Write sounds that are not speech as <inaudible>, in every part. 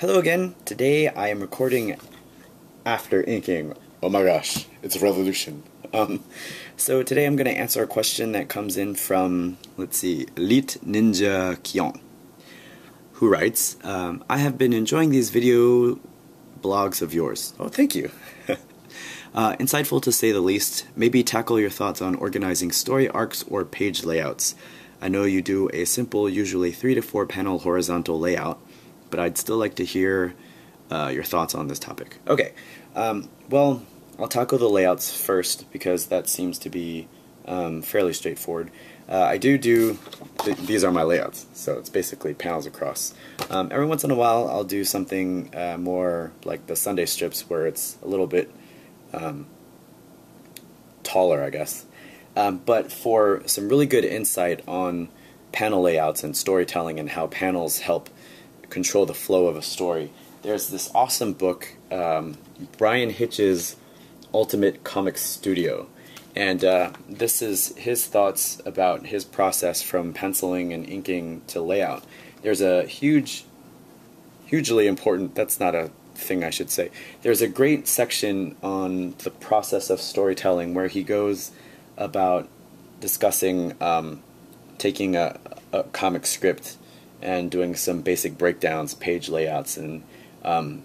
Hello again. Today I am recording after inking. Oh my gosh, it's a revolution. Um, so today I'm going to answer a question that comes in from, let's see, Elite Ninja Kion, who writes, um, I have been enjoying these video blogs of yours. Oh, thank you. <laughs> uh, insightful to say the least. Maybe tackle your thoughts on organizing story arcs or page layouts. I know you do a simple, usually three to four panel horizontal layout, but I'd still like to hear uh, your thoughts on this topic. Okay, um, well, I'll tackle the layouts first because that seems to be um, fairly straightforward. Uh, I do do, th these are my layouts, so it's basically panels across. Um, every once in a while I'll do something uh, more like the Sunday strips where it's a little bit um, taller, I guess. Um, but for some really good insight on panel layouts and storytelling and how panels help control the flow of a story. There's this awesome book, um, Bryan Hitch's Ultimate Comic Studio. And uh, this is his thoughts about his process from penciling and inking to layout. There's a huge, hugely important, that's not a thing I should say. There's a great section on the process of storytelling where he goes about discussing um, taking a, a comic script and doing some basic breakdowns, page layouts, and um,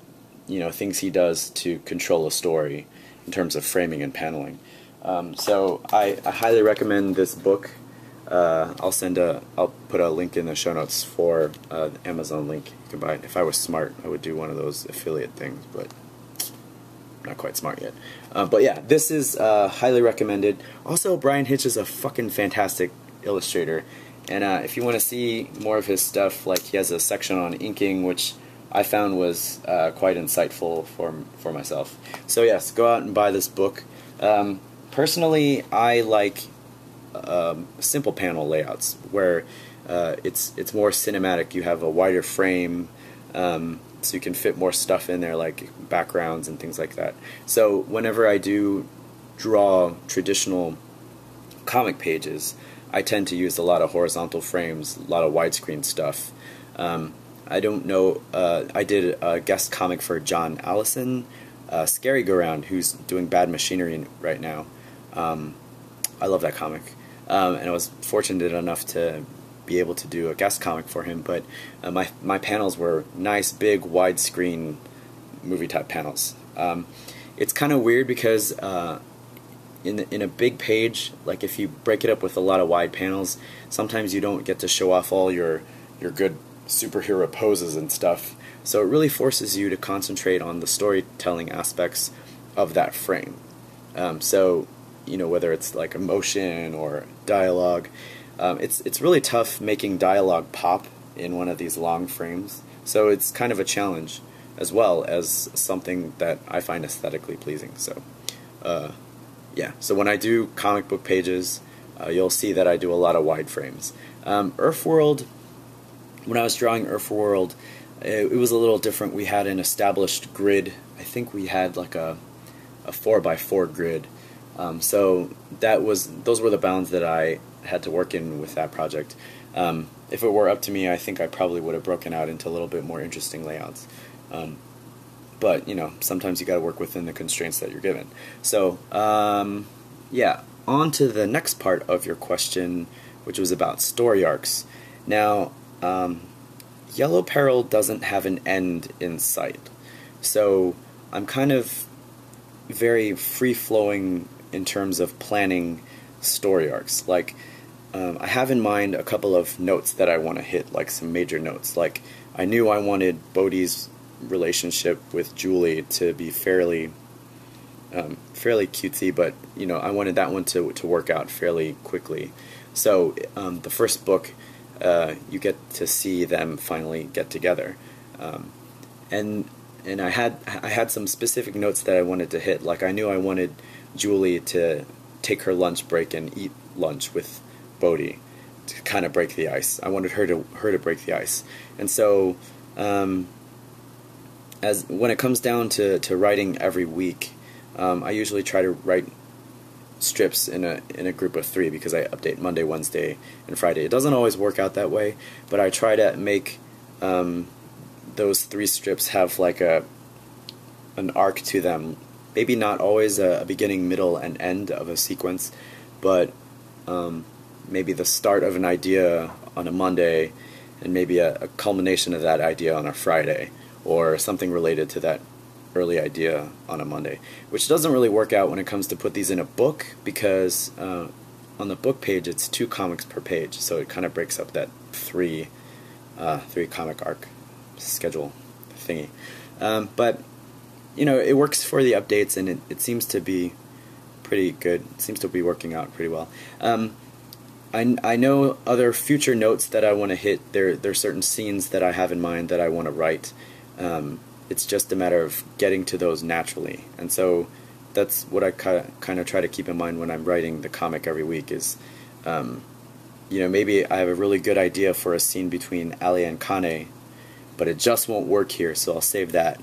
you know things he does to control a story in terms of framing and paneling. Um, so I, I, highly recommend this book. Uh, I'll send a I'll put a link in the show notes for uh, Amazon link. You can buy it. If I was smart, I would do one of those affiliate things, but not quite smart yet. Uh, but yeah, this is uh, highly recommended. Also, Bryan Hitch is a fucking fantastic illustrator. And uh, if you want to see more of his stuff, like he has a section on inking, which I found was uh, quite insightful for for myself. So yes, go out and buy this book. Um, personally, I like um, simple panel layouts where uh, it's it's more cinematic. You have a wider frame, um, so you can fit more stuff in there, like backgrounds and things like that. So whenever I do draw traditional comic pages. I tend to use a lot of horizontal frames, a lot of widescreen stuff. Um, I don't know. Uh, I did a guest comic for John Allison, uh, Scary Go Round, who's doing Bad Machinery right now. Um, I love that comic, um, and I was fortunate enough to be able to do a guest comic for him. But uh, my my panels were nice, big, widescreen movie type panels. Um, it's kind of weird because in in a big page, like if you break it up with a lot of wide panels, sometimes you don't get to show off all your your good superhero poses and stuff. So it really forces you to concentrate on the storytelling aspects of that frame. Um, so you know whether it's like emotion or dialogue, um, it's it's really tough making dialogue pop in one of these long frames. So it's kind of a challenge as well as something that I find aesthetically pleasing. So. Uh, yeah, so when I do comic book pages, uh, you'll see that I do a lot of wide frames. Um, Erfworld, when I was drawing Erfworld, it, it was a little different. We had an established grid. I think we had like a a four by four grid. Um, so that was those were the bounds that I had to work in with that project. Um, if it were up to me, I think I probably would have broken out into a little bit more interesting layouts. But you know sometimes you got to work within the constraints that you're given. So um, yeah on to the next part of your question which was about story arcs. Now um, yellow peril doesn't have an end in sight. So i'm kind of very free flowing in terms of planning story arcs. Like um, i have in mind a couple of notes that i want to hit like some major notes. Like i knew i wanted bodhi's relationship with Julie to be fairly um, fairly cutesy, but you know I wanted that one to to work out fairly quickly. So um, the first book, uh, you get to see them finally get together, um, and and I had I had some specific notes that I wanted to hit. Like I knew I wanted Julie to take her lunch break and eat lunch with Bodhi to kind of break the ice. I wanted her to her to break the ice, and so um, as when it comes down to, to writing every week, um, I usually try to write strips in a in a group of three because I update Monday, Wednesday, and Friday. It doesn't always work out that way, but I try to make um, those three strips have like a an arc to them. Maybe not always a, a beginning, middle, and end of a sequence, but um, maybe the start of an idea on a Monday, and maybe a, a culmination of that idea on a Friday, or something related to that early idea on a Monday, which doesn't really work out when it comes to put these in a book because uh, on the book page it's two comics per page, so it kind of breaks up that three uh, three comic arc schedule thingy. Um, but you know, it works for the updates, and it, it seems to be pretty good. It seems to be working out pretty well. Um, I, I know other future notes that I want to hit. There there are certain scenes that I have in mind that I want to write. Um, it's just a matter of getting to those naturally, and so that's what I kind of try to keep in mind when I'm writing the comic every week. Is um, you know maybe I have a really good idea for a scene between Ali and Kane, but it just won't work here, so I'll save that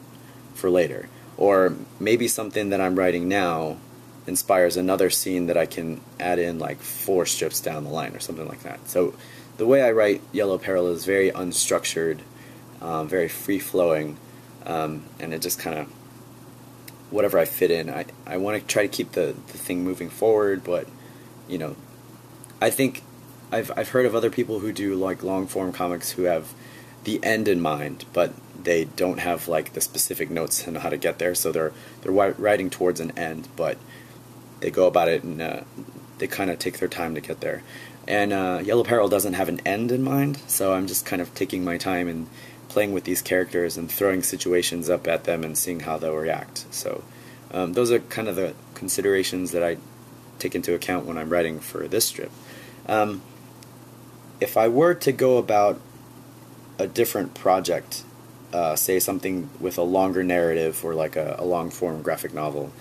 for later. Or maybe something that I'm writing now inspires another scene that I can add in like four strips down the line or something like that. So the way I write Yellow Peril is very unstructured, um, very free flowing, um, and it just kind of whatever I fit in. I, I want to try to keep the, the thing moving forward, but you know, I think I've I've heard of other people who do like long form comics who have the end in mind, but they don't have like the specific notes and how to get there. So they're they're writing towards an end, but they go about it and uh, they kind of take their time to get there. And uh, Yellow Peril doesn't have an end in mind, so I'm just kind of taking my time and playing with these characters and throwing situations up at them and seeing how they'll react. So um, those are kind of the considerations that I take into account when I'm writing for this strip. Um, if I were to go about a different project, uh, say something with a longer narrative or like a, a long form graphic novel,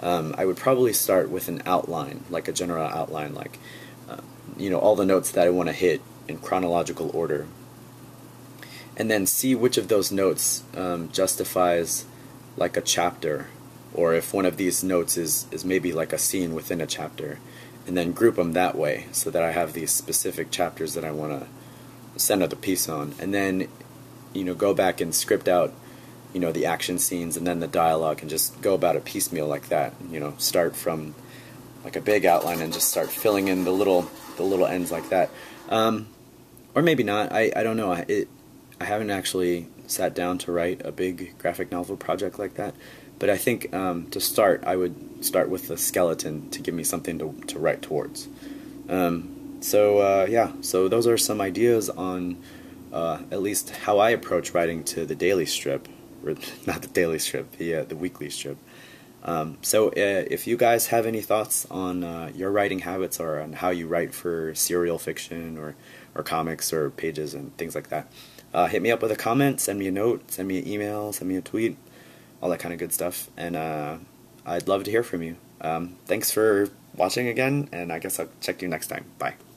um, I would probably start with an outline, like a general outline, like uh, you know all the notes that I want to hit in chronological order, and then see which of those notes um, justifies like a chapter, or if one of these notes is is maybe like a scene within a chapter, and then group them that way so that I have these specific chapters that I want to center the piece on, and then you know go back and script out you know the action scenes and then the dialogue and just go about it piecemeal like that you know start from like a big outline and just start filling in the little the little ends like that. Um, or maybe not. I, I don't know. It, I haven't actually sat down to write a big graphic novel project like that but I think um, to start I would start with the skeleton to give me something to, to write towards um, so uh, yeah so those are some ideas on uh, at least how I approach writing to the daily strip or <laughs> not the daily strip, the uh, the weekly strip. Um, so uh, if you guys have any thoughts on uh, your writing habits or on how you write for serial fiction or or comics or pages and things like that, uh, hit me up with a comment, send me a note, send me an email, send me a tweet, all that kind of good stuff, and uh, I'd love to hear from you. Um, thanks for watching again, and I guess I'll check you next time. Bye.